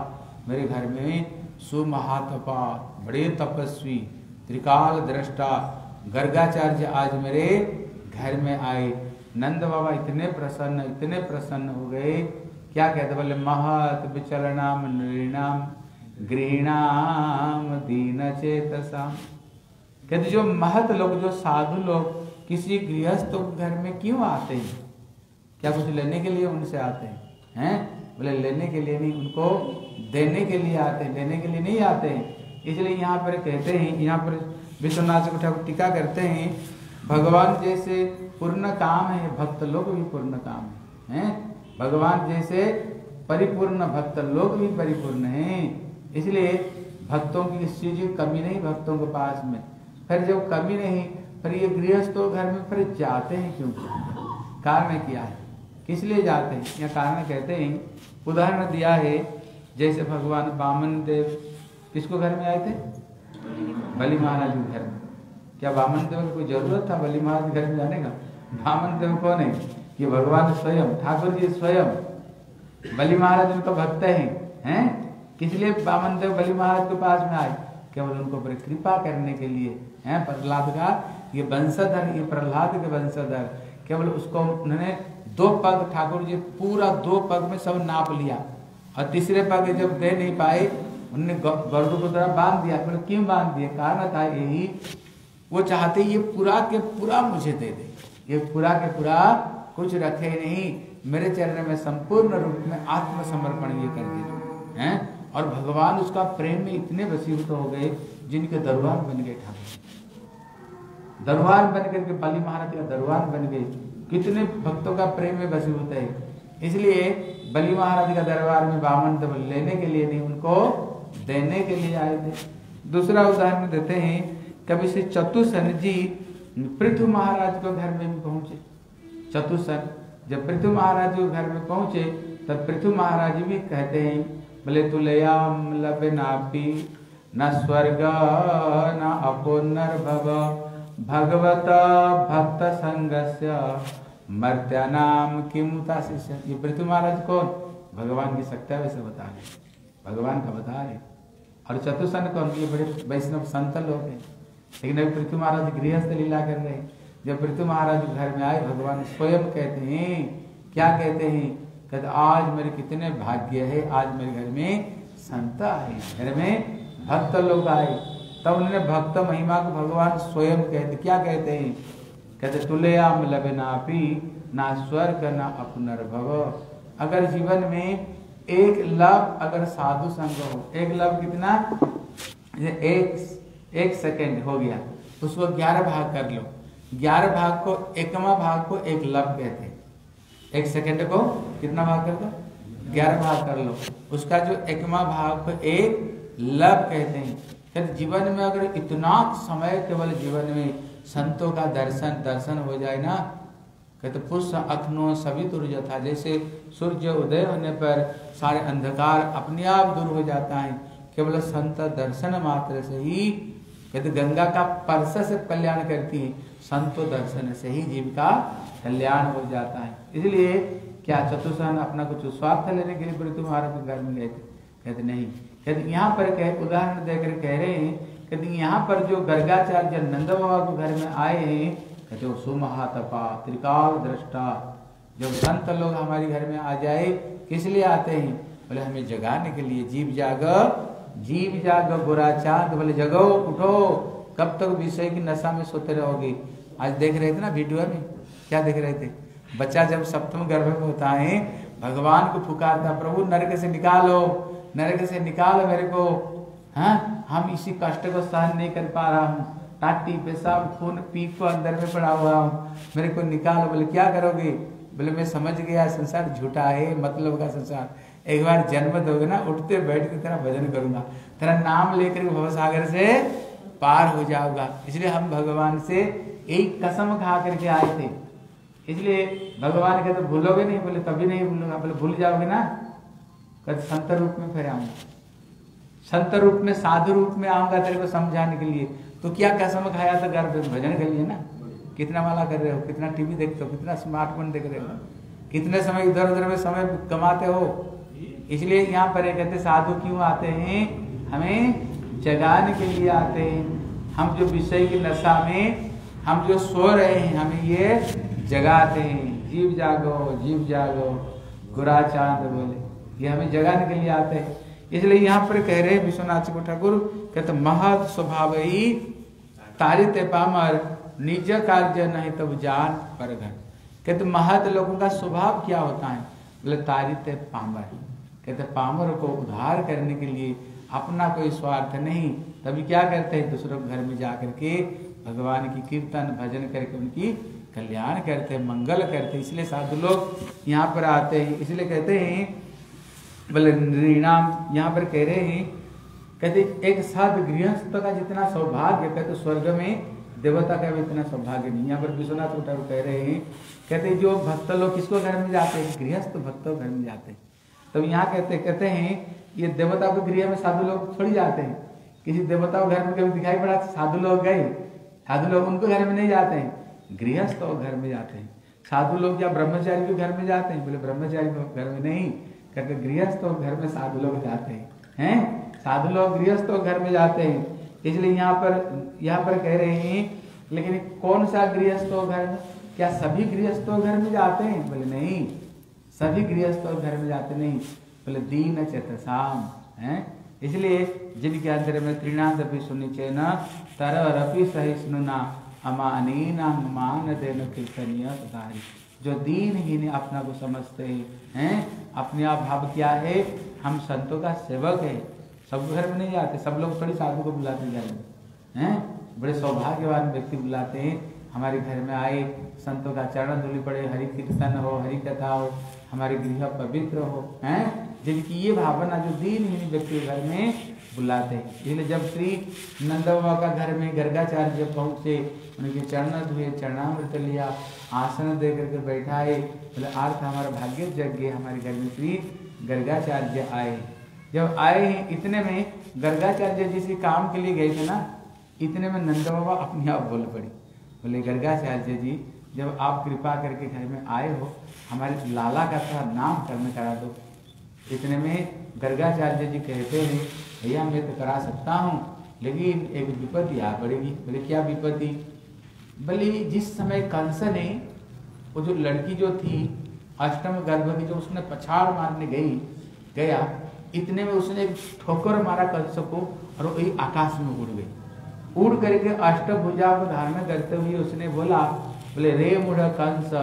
मेरे घर में सुमहातपा, बड़े तपस्वी, त्रिकाल दृष्टा, गर्गाचार्य आज मेरे घर में आए। नंद बाबा इतने प्रसन्न इतने प्रसन्न हो गए। क्या कहते बोले, महत विचलनाम, नृणाम गृहणाम दीन चेतसा कहते जो महत लोग, जो साधु लोग किसी गृहस्थ घर में क्यों आते हैं? क्या कुछ लेने के लिए उनसे आते हैं? हैं? बोले, लेने के लिए नहीं, उनको देने के लिए आते हैं लेने के लिए नहीं आते हैं। इसलिए यहाँ पर कहते हैं, यहाँ पर विश्वनाथ ठाकुर टीका करते हैं भगवान जैसे पूर्ण काम है, भक्त लोग भी पूर्ण काम है, हैं? भगवान जैसे परिपूर्ण भक्त लोग भी परिपूर्ण हैं। इसलिए भक्तों की किसी चीज़ की कमी नहीं भक्तों के पास में। फिर जब कमी नहीं, फिर ये गृहस्थों घर में फिर जाते हैं क्यों? कारण क्या है? किस लिए जाते हैं? या कारण कहते हैं, उदाहरण दिया है, जैसे भगवान बामन देव किसको घर में आए थे? बलि महाराज के घर में। क्या बामन देव की ज़रूरत था बलि महाराज घर में जाने का? बामन देव कौन है ये भगवान स्वयं, ठाकुर जी स्वयं। बलि महाराज उनका भक्त हैं हैं? किस लिए बामन देव बलि महाराज के पास में आए? केवल उनको पर कृपा करने के लिए, हैं? प्रहलाद का ये वंशधर, ये प्रहलाद के वंशधर। केवल उसको उन्होंने दो पग, ठाकुर जी पूरा दो पग में सब नाप लिया। और तीसरे पग जब दे नहीं पाए, उन्होंने गरुड़ को तरह बाँध दिया। मतलब क्यों बाँध दिया? कारण था यही वो चाहते ये पूरा के पूरा मुझे दे दे। ये पूरा के पूरा कुछ रखे नहीं। मेरे चरण में संपूर्ण रूप में आत्मसमर्पण ये कर दे हैं? और भगवान उसका प्रेम में इतने वसीभूत हो गए, जिनके दरबार बन गए ठाकुर। दरबार बन करके बलि महाराज का दरबार बन गए। कितने भक्तों का प्रेम में वसीभूत है। इसलिए बलि महाराज का दरबार में बामन तो लेने के लिए नहीं, उनको देने के लिए आए थे। दूसरा उदाहरण देते हैं कभी श्री चतुसन जी पृथ्वी महाराज के घर में भी पहुँचे। चतुसन, जब पृथ्वी महाराज के घर में पहुँचे, तब पृथ्वी महाराज भी कहते हैं बोले तुलयाम लबे न स्वर्ग, न अपोन्नर्भव भगवत भक्त संगस्य मर्त्यानाम किमुता शिष्य। ये पृथु महाराज कौन? भगवान की सत्या वैसे बता रहे भगवान का बता रहे और चतुसन कौन? ये बड़े वैष्णव संत लोग हैं। लेकिन अभी पृथु महाराज गृहस्थ लीला कर रहे हैं, जब पृथ्वी महाराज घर में आए, भगवान स्वयं कहते हैं, क्या कहते हैं? कहते, आज मेरे कितने भाग्य है, आज मेरे घर में संत आए घर में भक्त लोग आए तब उन्होंने भक्त महिमा को भगवान स्वयं कहते, क्या कहते हैं? कहते, तुलयाम लबे नापी ना स्वर्ग ना अपनर्भव। अगर जीवन में एक लव अगर साधु संग हो, एक लव कितना? एक एक सेकेंड हो गया। उसको ग्यारह भाग कर लो। ग्यारह भाग को एकमा भाग को एक लब कहते हैं। एक सेकेंड को कितना भाग कर दो? ग्यारह भाग कर लो। उसका जो एकमा भाग को एक लब कहते हैं। कहते जीवन में अगर इतना समय केवल जीवन में संतों का दर्शन दर्शन हो जाए ना कहते पुष्प अखनो सभी दूर था। जैसे सूर्य उदय होने पर सारे अंधकार अपने आप दूर हो जाता है। केवल संत दर्शन मात्र से ही कहते गंगा का परस से कल्याण करती है, संतो दर्शन से ही जीव का कल्याण हो जाता है। इसलिए क्या चतुर्सन अपना कुछ स्वार्थ लेने के लिए पृथ्वी महाराज के घर में गए थे? कहते, नहीं। कहते, यहाँ पर कह, उदाहरण देकर कह रहे हैं। कहते, यहाँ पर जो गर्गाचार्य नंद बाबा के घर में आए हैं, कहते, वो सुमहातपा, त्रिकाल दृष्टा। जब संत लोग हमारे घर में आ जाए, किस लिए आते हैं? बोले, हमें जगाने के लिए, जीव जाग जीव जाग बुरा चाँद बोले जगो उठो। कब तक विषय की नशा में सोते रहोगे? आज देख रहे थे ना वीडियो में? क्या देख रहे थे? बच्चा जब सप्तम गर्भ में होता है, भगवान को पुकारता, प्रभु नरक से निकालो, नरक से निकालो मेरे को। हाँ? हम इसी कष्ट को सहन नहीं कर पा रहा हूँ। टाटी, पेशाब, खून पी को अंदर में पड़ा हुआ हूँ। मेरे को निकालो, बोले, क्या करोगे? बोले, मैं समझ गया, संसार झूठा है मतलब का संसार। एक बार जन्म दोगे ना, उठते बैठते तेरा भजन करूँगा। तेरा नाम लेकर भवसागर से पार हो जाऊँगा। इसलिए हम भगवान से एक कसम खा करके आए थे। इसलिए भगवान कहते तो भूलोगे नहीं, बोले कभी नहीं भूलूँगा। बोले, भूल जाओगे ना? कहते संत रूप में फिर आऊँगा। संत रूप में, साधु रूप में आऊँगा तेरे को समझाने के लिए। तो क्या कसम खाया था घर पे? भजन के लिए ना? कितना माला कर रहे हो? कितना टीवी देखते हो? कितना स्मार्टफ़ोन देख रहे हो? कितने समय इधर उधर में समय कमाते हो? इसलिए यहाँ पर कहते साधु क्यों आते हैं? हमें जगाने के लिए आते हैं। हम जो विषय की नशा में, हम जो सो रहे हैं, हमें ये जगाते हैं। जीव जागो जीव जागो गुरा चाँद बोले। ये हमें जगाने के लिए आते हैं। इसलिए यहाँ पर कह रहे हैं विश्वनाथ को ठाकुर, कहते महत स्वभाव ही तारित पामर, निज कार्य नहीं तब जान पर घर कहते महत लोगों का स्वभाव क्या होता है? बोले, तारित पामर कहते पामर को उधार करने के लिए अपना कोई स्वार्थ नहीं। तभी क्या करते हैं, दूसरों के घर में जा करके भगवान की कीर्तन, भजन करके उनकी कल्याण करते हैं, मंगल करते हैं। इसलिए साधु लोग यहाँ पर आते हैं। इसलिए कहते हैं, बोले, नृणाम, यहाँ पर कह रहे हैं, कहते एक साथ गृहस्थ का जितना सौभाग्य, कहते स्वर्ग में देवता का भी इतना सौभाग्य नहीं यहाँ पर विश्वनाथ ठाकुर कह रहे हैं, कहते जो भक्त लोग किसको घर में जाते हैं? गृहस्थ भक्तों घर में जाते हैं। तब तो यहाँ कहते कहते हैं, ये देवता के गृह में साधु लोग थोड़ी जाते हैं। किसी देवता के घर में कभी दिखाई पड़ा साधु लोग गए। साधु लोग उनको घर में नहीं जाते हैं, गृहस्थ घर में जाते हैं। साधु लोग या ब्रह्मचारी के घर में जाते हैं, बोले, ब्रह्मचारी घर में नहीं। कहते, गृहस्थ और घर में साधु लोग जाते हैं। हैं? साधु लोग गृहस्थ और घर में जाते हैं। इसलिए यहाँ पर यहाँ पर कह रहे हैं, लेकिन कौन सा गृहस्थ घर क्या सभी गृहस्थ घर में जाते हैं? बोले, नहीं। सभी गृहस्थ और घर में जाते नहीं। बोले, दीन चेतसाम, है? इसलिए जिनके अंदर में त्रिनाद भी सुनी न तर रपि सहिष्णुना अमानीना मान देन कीर्तनीय सुधारी जो दीन ही ने अपना को समझते हैं हैं? अपने आप भाव क्या है? हम संतों का सेवक है। सब घर में नहीं जाते, सब लोग थोड़ी साधु को बुलाते जाएँगे, हैं? बड़े सौभाग्यवान व्यक्ति बुलाते हैं। हमारे घर में आए, संतों का चरण धूलि पड़े हरि कीर्तन हो हरि कथा हो हमारे गृह पवित्र हो, हैं? जिनकी ये भावना जो दीनहीन व्यक्ति घर में बुलाते हैं। जब श्री नंद बाबा का घर में गर्गाचार्य पहुँचे, उनके चरण धुए, चरणामृत लिया, आसन दे करके बैठाए, बोले अर्थ हमारा भाग्य जग गए हमारे घर में श्री गर्गाचार्य आए जब आए हैं, इतने में गर्गाचार्य जिस काम के लिए गए थे ना, इतने में नंद बाबा अपने आप बोल पड़े। बोले, गर्गाचार्य जी जब आप कृपा करके घर में आए हो, हमारे लाला का थोड़ा नाम करने करा दो। इतने में गर्गाचार्य जी कहते हैं, भैया, मैं तो करा सकता हूँ, लेकिन एक विपत्ति आ पड़ेगी। बोले, क्या विपत्ति? बोले, जिस समय कंस ने वो जो लड़की जो थी, अष्टम गर्भ की जो उसने पछाड़ मारने गई, गया, इतने में उसने एक ठोकर मारा कंस को और वही आकाश में उड़ गई। उड़ करके अष्टभुजा को धारण करते हुए उसने बोला बोले, रे मुढ़ कंस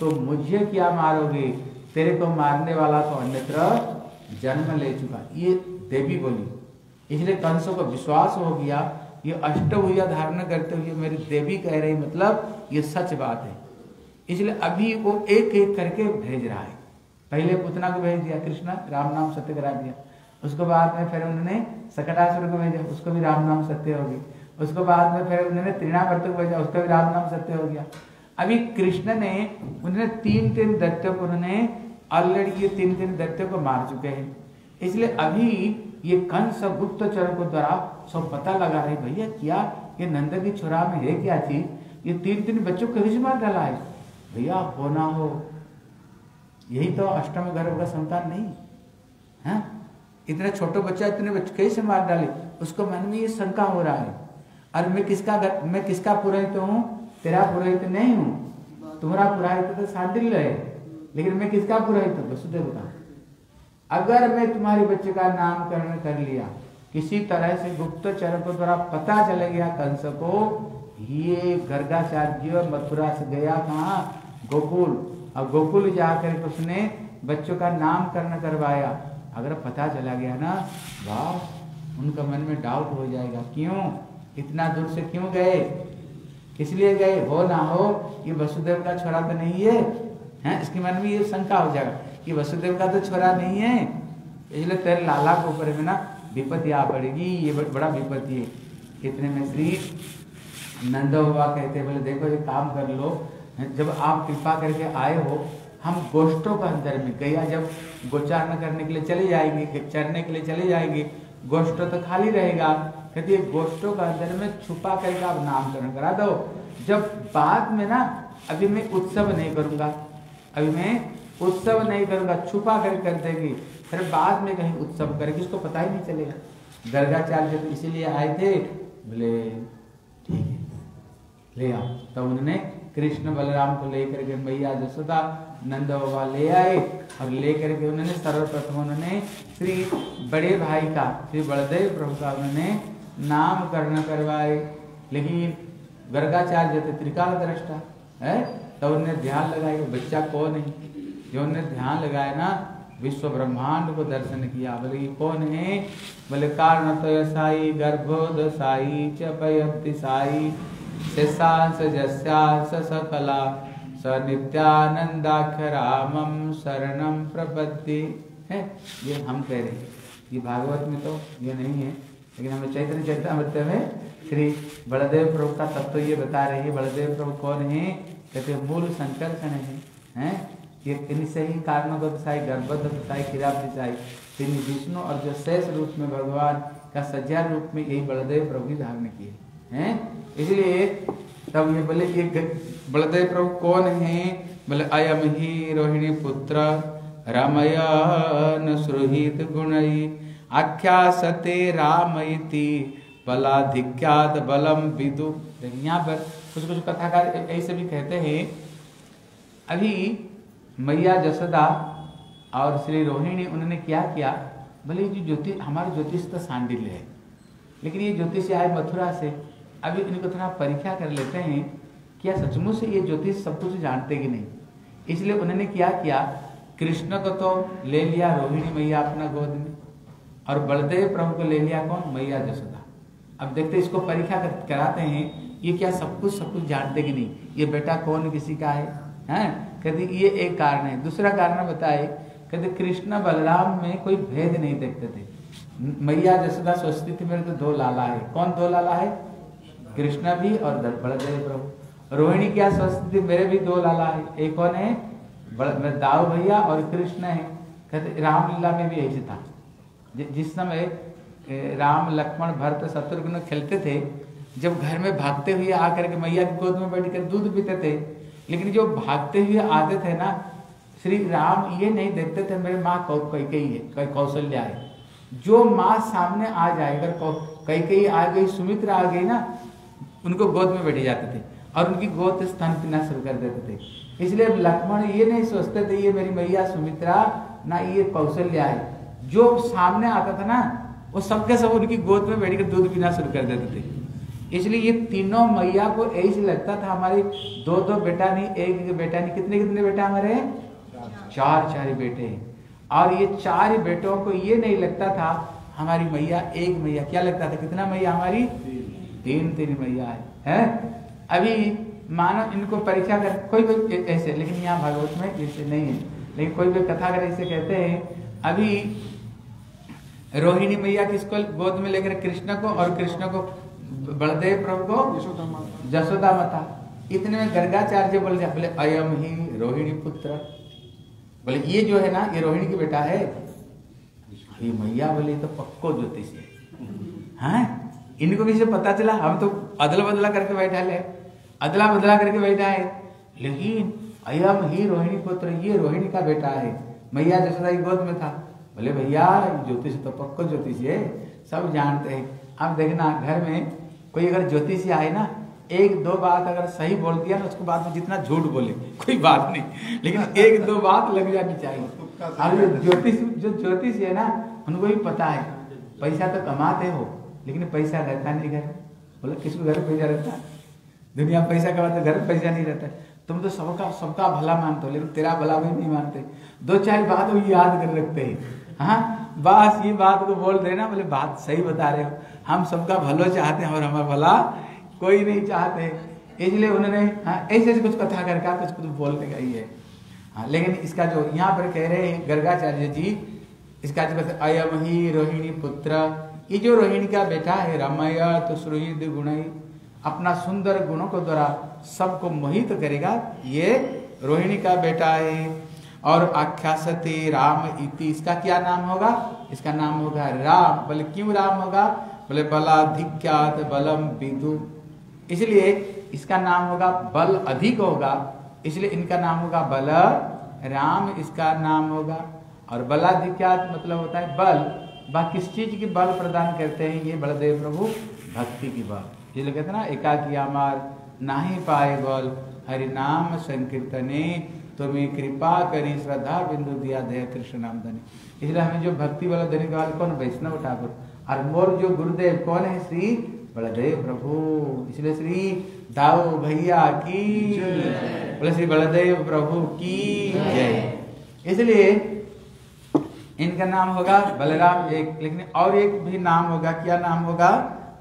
तो मुझे क्या मारोगे? तेरे को मारने वाला तो अन्यत्र जन्म ले चुका ये देवी बोली। इसलिए कंस को विश्वास हो गया। ये अष्टभुजा धारण करते हुए मेरी देवी कह रही मतलब ये सच बात है। इसलिए अभी वो एक एक करके भेज रहा है। पहले पुतना को भेज दिया, कृष्ण राम नाम सत्य करा दिया। उसके बाद में फिर उन्होंने सकटासुर को भेजा, उसको भी राम नाम सत्य हो गई उसके बाद में फिर उन्होंने त्रिणावर्त को भेजा, उसका भी राम नाम सत्य हो गया। अभी कृष्ण ने उन्होंने तीन तीन दैत्य को उन्होंने ऑलरेडी ये तीन तीन दैत्य को मार चुके हैं। इसलिए अभी ये कंस गुप्तचर को द्वारा सब पता लगा रहे भैया, क्या ये नंद की छोरा में है क्या चीज़? ये तीन तीन बच्चों को कभी मार डाला है? भैया, हो ना हो। यही तो अष्टम गर्भ का संतान नहीं। है? इतना छोटा बच्चा, इतने बच्चे कैसे मार डाले? उसको मन में ये शंका हो रहा है। और मैं किसका मैं किसका पुरोहित हूँ? तेरा पुरोहित नहीं हूँ, तुम्हारा पुरोहित तो शांडिल्य है। लेकिन मैं किसका पुरोहित हूँ? वसुदेव का। अगर मैं तुम्हारे बच्चे का नामकरण कर लिया, किसी तरह से गुप्तचर को द्वारा पता चल गया कंस को, ये गर्गाचार्य मथुरा से गया कहा? गोकुल। और गोकुल जाकर उसने बच्चों का नामकरण करवाया। अगर पता चला गया ना, वाह, उनका मन में डाउट हो जाएगा। क्यों? इतना दूर से क्यों गए? इसलिए गए हो ना हो, ये वसुदेव का छोरा तो नहीं है। हैं? इसके मन में ये शंका हो जाएगा कि वसुदेव का तो छोरा नहीं है। इसलिए तेरे लाला के ऊपर में ना विपत्ति आ पड़ेगी, ये बड़ा विपत्ति है। कितने में श्री नंद बाबा कहते बोले, देखो ये काम कर लो। जब आप कृपा करके आए हो, हम गोष्ठों का अंदर में, गया जब गोचारण करने के लिए चले जाएँगे, चरने के लिए चले जाएँगे, गोष्ठ तो खाली रहेगा। कहते गोष्ठों का अंदर में छुपा करके आप नामकरण करा दो। जब बाद में ना, अभी मैं उत्सव नहीं करूँगा, अभी मैं उत्सव नहीं करूँगा, छुपा कर कर देगी, फिर बाद में कहीं उत्सव करेगी इसको पता ही नहीं चलेगा। गर्गाचार्य तो इसीलिए आए थे, बोले, ठीक है, ले आओ। तब तो उन्होंने कृष्ण बलराम को लेकर के मैया जसोदा नंद बाबा ले आए, और लेकर के उन्होंने सर्वप्रथम उन्होंने श्री बड़े भाई का, श्री बलदेव प्रभु का उन्होंने नामकरण करवाए, लेकिन गर्गाचार्य थे त्रिकाल दृष्टा है? तो उन्होंने ध्यान लगाया कि बच्चा कौन है? जो उन्होंने ध्यान लगाया ना विश्व ब्रह्मांड को दर्शन किया, बोले कौन है? बोले कारण तो साई गर्भोद साई सकला स नित्यानंदाख्य शरणम प्रपत्ति है? ये हम कह रहे हैं। ये भागवत में तो ये नहीं है। लेकिन हमें चैतन्य चैतन्यमृत में श्री बलदेव प्रभु का तत्व ये बता रहे हैं, बलदेव प्रभु कौन है? कहते मूल संकर्षण है, हैं? ये इनसे ही कारणगत साई गर्भगत साई किराब्द साई तीन विष्णु और जो शेष रूप में भगवान का सज्जा रूप में यही बलदेव प्रभु की धारण किए हैं इसलिए तब ये बोले, ये बलदेव प्रभु कौन है? बोले, अयम ही रोहिणी पुत्र, रमयन सुहृद गुणई आख्यासते राम इति बलाधिक्यात बलम विदु। यहाँ पर कुछ कुछ कथाकार ऐसे भी कहते हैं, अभी मैया जसोदा और श्री रोहिणी, उन्होंने क्या किया? भले जो ज्योतिष हमारा ज्योतिष तो सांडिल्य है, लेकिन ये ज्योतिष आए मथुरा से, अभी इनको थोड़ा परीक्षा कर लेते हैं, क्या सचमुच से ये ज्योतिष सब कुछ जानते कि नहीं? इसलिए उन्होंने क्या किया? कृष्ण को तो ले लिया रोहिणी मैया अपना गोद में। और बलदेव प्रभु को ले लिया कौन? मैया जसोदा। अब देखते इसको परीक्षा कर- कराते हैं। ये क्या सब कुछ सब कुछ जानते कि नहीं? ये बेटा कौन किसी का है? हैं? कहते ये एक कारण है। दूसरा कारण बताए। कहते कृष्ण बलराम में कोई भेद नहीं देखते थे। मैया जसोदा सोचती थी मेरे तो दो लाला है। कौन दो लाला है? कृष्ण भी और बलदेव प्रभु। रोहिणी क्या सोचती थी मेरे भी दो लाला है। एक कौन है? दाऊ भैया और कृष्ण है। कहते रामलीला में भी ऐसे था। जिस समय राम, लक्ष्मण, भरत, शत्रुघ्न खेलते थे, जब घर में भागते हुए आकर के मैया की गोद में बैठ कर दूध पीते थे, लेकिन जो भागते हुए आते थे ना, श्री राम ये नहीं देखते थे, मेरे माँ कौ कैकई है कै कौशल्या है। जो माँ सामने आ जाए, अगर कौ- कैकेयी आ गई, सुमित्रा आ गई ना, उनको गोद में बैठे जाते थे, और उनकी गोद स्तन पीना शुरू कर देते थे। इसलिए लक्ष्मण ये नहीं सोचते थे, ये मेरी मैया सुमित्रा, ना ये कौशल्या है। जो सामने आता था ना, वो सबके सब उनकी गोद में बैठ कर दूध पीना शुरू कर देते थे। इसलिए ये तीनों मैया को ऐसे लगता था, हमारे दो दो बेटा नहीं, एक एक बेटा नहीं। कितने कितने बेटा हमारे? चार चार बेटे और ये चार बेटों को ये नहीं लगता था, हमारी मैया एक मैया। क्या लगता था? कितना मैया हमारी? तीन तीन मैया है। हैं? अभी मानो इनको परीक्षा कर, कोई कोई ऐसे, लेकिन यहाँ भागवत में ऐसे नहीं है। लेकिन कोई भी कथा कर ऐसे कहते हैं, अभी रोहिणी मैया किसको गोद में लेकर कृष्ण को और कृष्ण को बलदेव प्रभु को जसोदा माता। इतने में गर्गाचार्य बोल दिया, बोले अयम ही रोहिणी पुत्र। बोले, ये जो है ना, ये रोहिणी की बेटा है। ये मैया, बोले तो पक्को ज्योतिष है। हाँ? इनको किसी पता चला? हम तो अदला बदला करके बैठा ले। अदला बदला करके बैठा है। लेकिन अयम ही रोहिणी पुत्र, ये रोहिणी का बेटा है। मैया जसोदा की गोद में था। बोले भैया ज्योतिष तो पक्को ज्योतिष है सब जानते हैं। अब देखना घर में कोई अगर ज्योतिषी आए ना एक दो बात अगर सही बोल दिया ना उसके बाद में जितना झूठ बोले कोई बात नहीं। लेकिन एक दो बात लग जानी चाहिए। अब जो ज्योतिष जो ज्योतिष है ना उनको भी पता है पैसा तो कमाते हो लेकिन पैसा रहता नहीं घर। बोले किसको घर पैसा रहता? दुनिया पैसा कमाते घर में पैसा नहीं रहता। तुम तो सबका सबका भला मानते हो लेकिन तेरा भला भी नहीं मानते। दो चार बात वो याद कर रखते हैं। हाँ बस ये बात को बोल देना बोले, बात सही बता रहे हो। हम सबका भलो चाहते हैं और हमारा भला कोई नहीं चाहते। इसलिए उन्होंने हाँ ऐसे ऐसे कुछ कथा करके कुछ कुछ बोलने का ही। है, लेकिन इसका जो यहाँ पर कह रहे हैं गर्गाचार्य जी, इसका जो अयम ही रोहिणी पुत्र, ये जो रोहिणी का बेटा है, रमय तो सुहृद गुणई अपना सुंदर गुणों को द्वारा सबको मोहित करेगा। ये रोहिणी का बेटा है। और आख्यासते राम इति, इसका क्या नाम होगा? इसका नाम होगा राम। बोले, क्यों राम होगा? बोले, बलाधिक्यात बलम विदु। इसलिए इसका नाम होगा बल अधिक होगा। इसलिए इनका नाम होगा बल राम, इसका नाम होगा। और बलाधिक्यात मतलब होता है बल। बा किस चीज़ की बल प्रदान करते हैं? ये बलदेव प्रभु भक्ति की बल। इसलिए कहते हैं ना, एकाकी अमार नाही पाए बल, हरि नाम संकीर्तने तुम्हें कृपा करी, श्रद्धा, बिंदु दिया, दया, कृष्ण नाम धनी। इसलिए हमें जो भक्ति वाला के वाले कौन? वैष्णव ठाकुर। और मोर जो गुरुदेव कौन है? श्री बलदेव प्रभु। इसलिए श्री दाऊ भैया की बोले श्री बलदेव प्रभु की जय। इसलिए इनका नाम होगा बलराम एक, लेकिन और एक भी नाम होगा। क्या नाम होगा?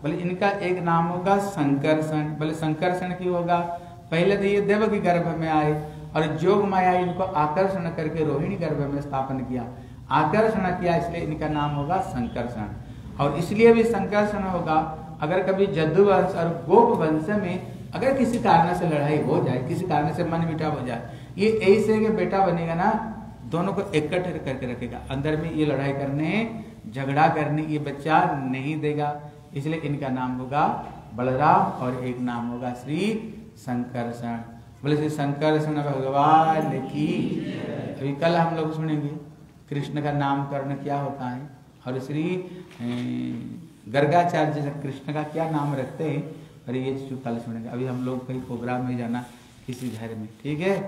बोले इनका एक नाम होगा संकर्षण बोले संकर्षण क्यों होगा? पहले तो ये देव के गर्भ में आए। और जोग माया इनको आकर्षण करके रोहिणी गर्भ में स्थापन किया। आकर्षण किया, इसलिए इनका नाम होगा संकर्षण। और इसलिए भी संकर्षण होगा, अगर कभी जद्दू वंश और गोप वंश में अगर किसी कारण से लड़ाई हो जाए, किसी कारण से मन मिटा हो जाए, ये ऐसे के बेटा बनेगा ना, दोनों को इकट्ठे करके रखेगा। अंदर में ये लड़ाई करने, झगड़ा करने ये बच्चा नहीं देगा। इसलिए इनका नाम होगा बलराम और एक नाम होगा श्री संकर्षण। बोले, श्री संकर्षण भगवान की अभी कल हम लोग सुनेंगे, कृष्ण का नामकरण क्या होता है? और श्री गर्गाचार्य जैसे कृष्ण का क्या नाम रखते हैं? और ये चीज़ कल सुनेंगे। अभी हम लोग कहीं प्रोग्राम में जाना, किसी घर में। ठीक है?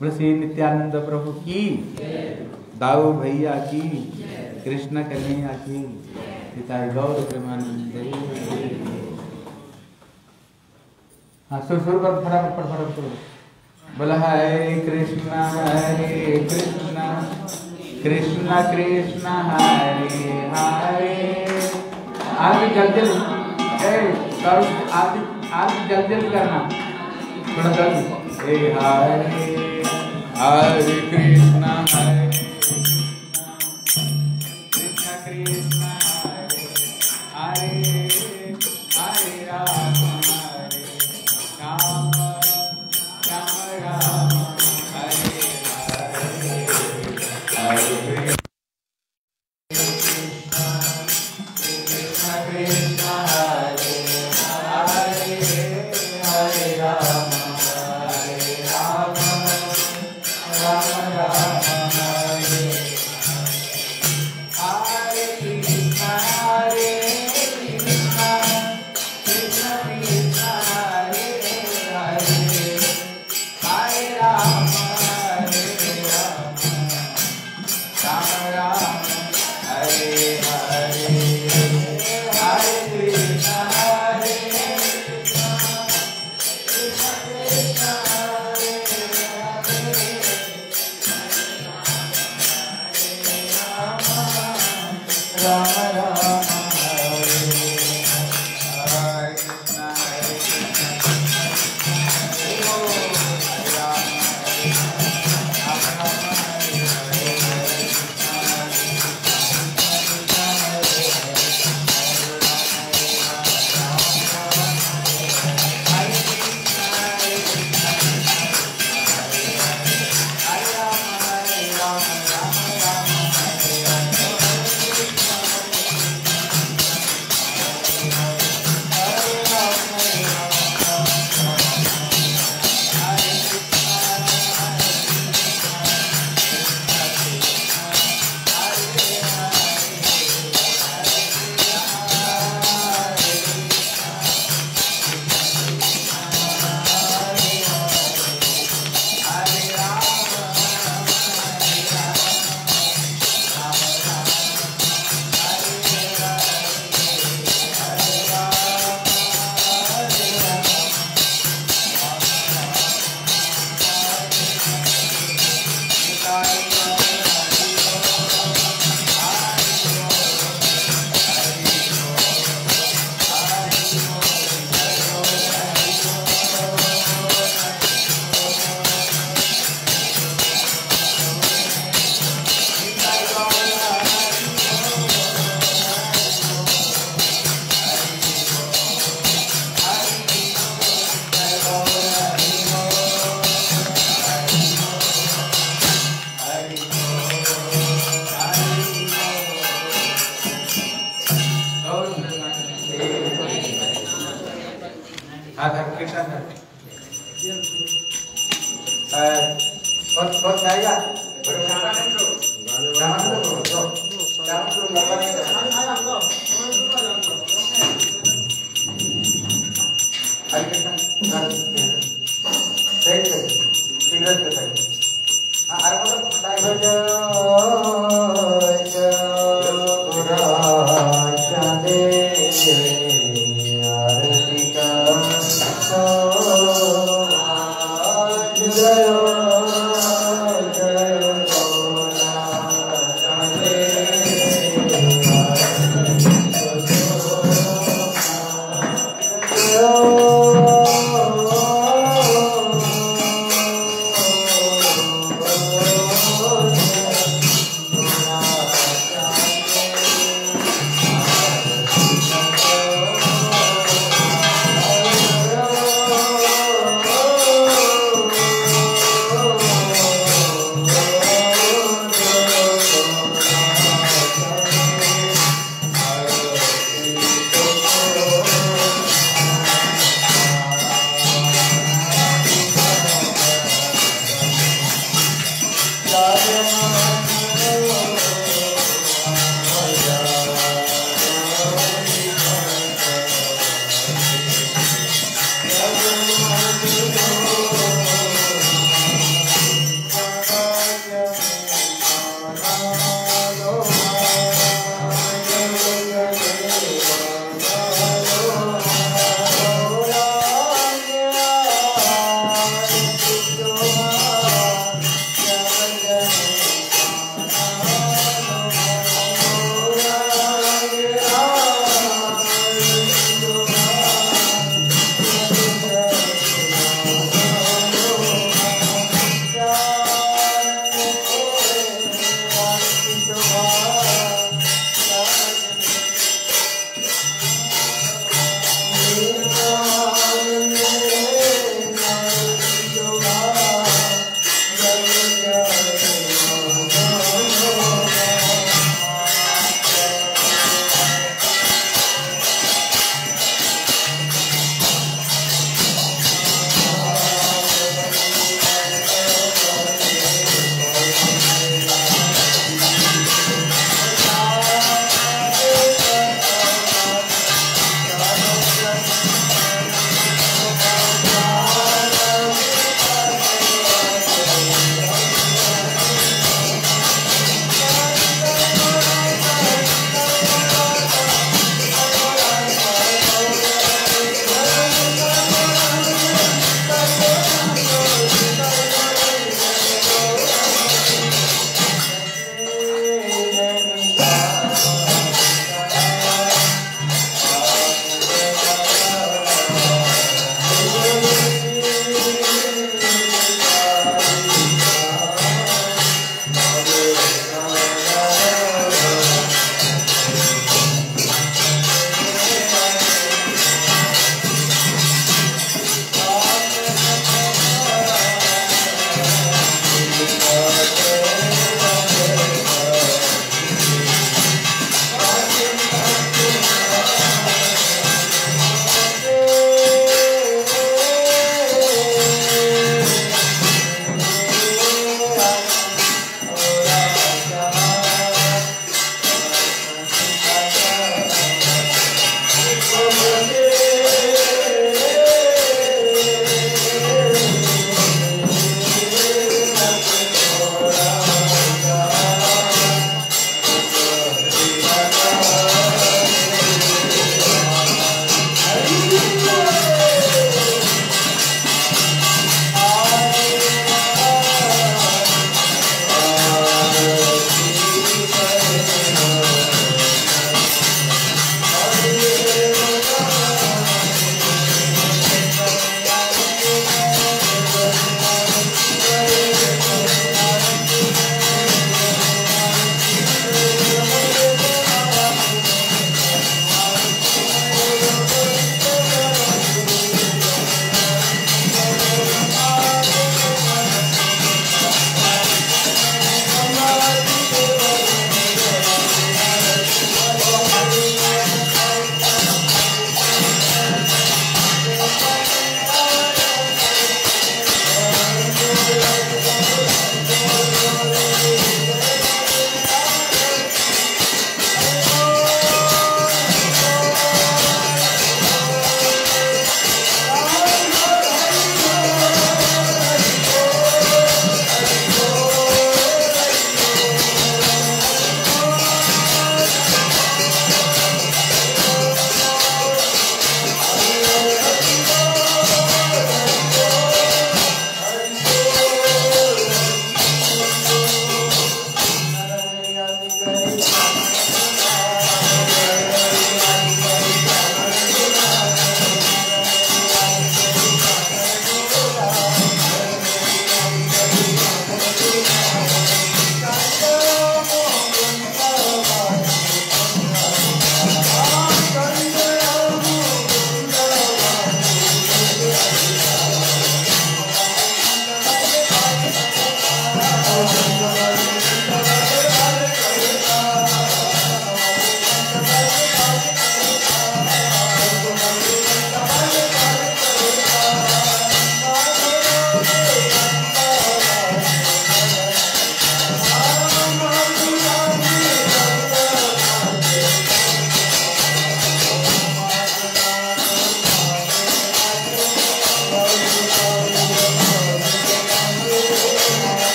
बोले, श्री नित्यानंद प्रभु की दाऊ भैया की कृष्ण कन्हैया की पिता गौर प्रेमानंद हाँ सुर सुर कर फटाफट फटाफट, सुर। बोला, हरे कृष्णा हरे कृष्णा कृष्णा कृष्णा, हरे हरे। आगे जल्दी जल्दी। आगे आगे जल्दी जल्दी करना। थोड़ा जल्दी। हरे हरे कृष्णा, हरे।